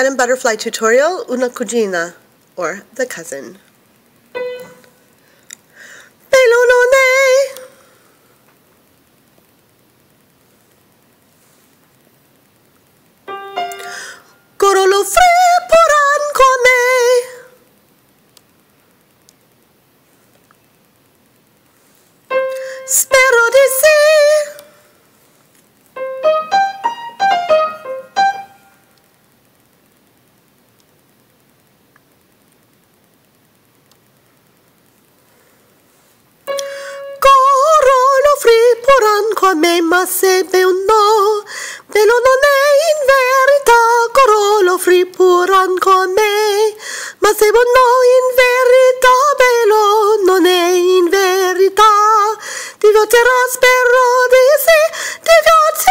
Madam Butterfly tutorial, una cugina, or the cousin. Belunone. Corolo fre poran come. Spero fri poran come ma se no Velo non è in verità Corolo fri poran come Ma se no in verità Velo non è in verità. Ti voterò spero di sì Ti voterò